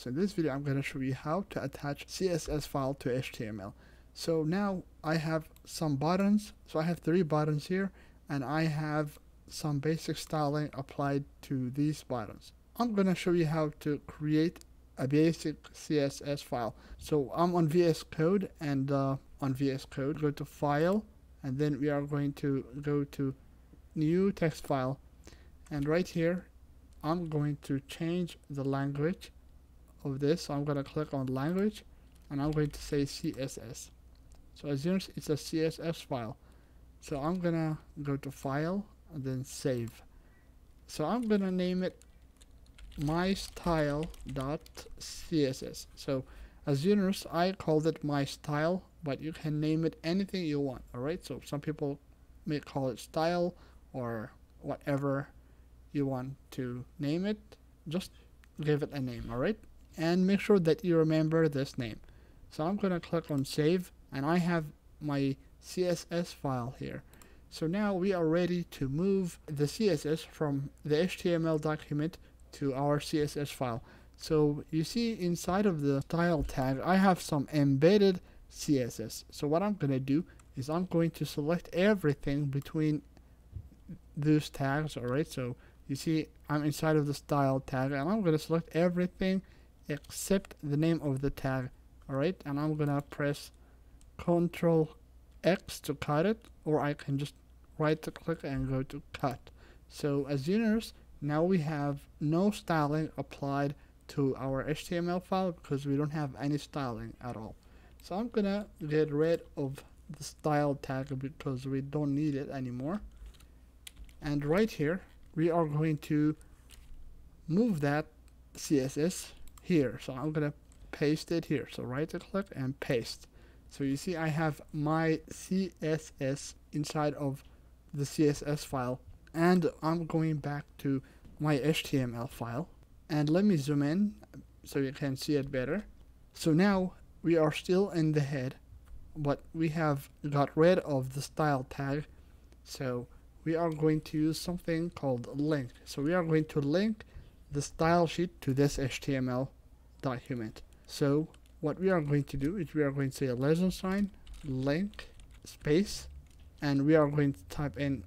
So in this video I'm going to show you how to attach CSS file to HTML. So now I have some buttons. So I have three buttons here and I have some basic styling applied to these buttons. I'm going to show you how to create a basic CSS file. So I'm on VS Code and uh, on VS Code go to File and then we are going to go to New Text File and right here I'm going to change the language of this so I'm going to click on language and I'm going to say CSS so as you know it's a CSS file so I'm gonna go to file and then save. So I'm gonna name it my style.css so as notice I called it my style but you can name it anything you want alright? So some people may call it style or whatever you want to name it. Just give it a name alright and make sure that you remember this name. So I'm gonna click on save and I have my CSS file here. So now we are ready to move the CSS from the HTML document to our CSS file. So you see inside of the style tag I have some embedded CSS so what I'm gonna do is I'm going to select everything between those tags alright? So you see I'm inside of the style tag and I'm going to select everything except the name of the tag. Alright and I'm gonna press Ctrl X to cut it or I can just right click and go to cut. So as you notice now we have no styling applied to our HTML file because we don't have any styling at all. So I'm gonna get rid of the style tag because we don't need it anymore. And right here we are going to move that CSS here. So I'm gonna paste it here. So right click and paste. So you see I have my CSS inside of the CSS file and I'm going back to my HTML file. And let me zoom in so you can see it better. So now we are still in the head but we have got rid of the style tag. So we are going to use something called link. So we are going to link the style sheet to this HTML document. So what we are going to do is we are going to say a lesson sign, link, space, and we are going to type in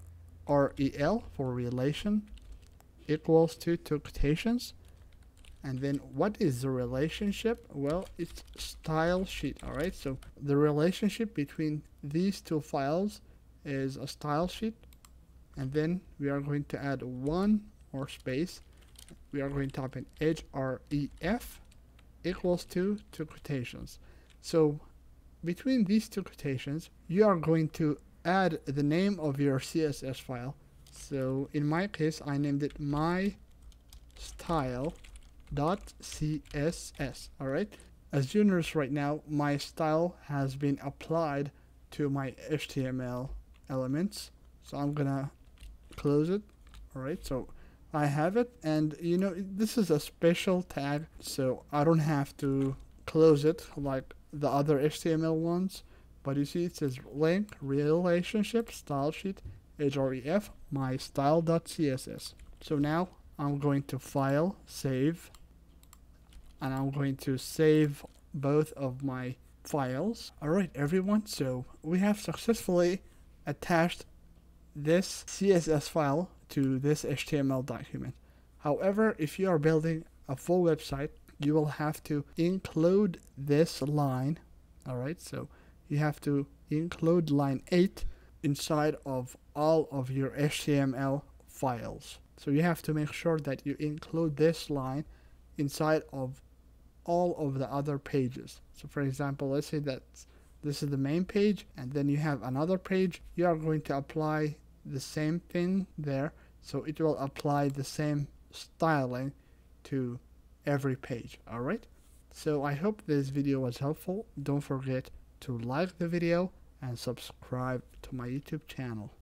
REL for relation equals to two quotations. And then what is the relationship? Well, it's style sheet, alright? So the relationship between these two files is a style sheet and then we are going to add one more space we are going to type in href equals to two quotations. So between these two quotations you are going to add the name of your css file. So in my case i named it my style dot css all right as you notice right now my style has been applied to my html elements. So i'm gonna close it alright? So I have it and you know this is a special tag so I don't have to close it like the other HTML ones. But you see it says link relationship style sheet href my style.css so now I'm going to file save and I'm going to save both of my files. Alright everyone so we have successfully attached this CSS file to this HTML document. However, if you are building a full website, you will have to include this line. Alright, so you have to include line 8 inside of all of your HTML files. So you have to make sure that you include this line inside of all of the other pages. So for example, let's say that this is the main page and then you have another page. You are going to apply the same thing there so it will apply the same styling to every page alright? So I hope this video was helpful. Don't forget to like the video and subscribe to my YouTube channel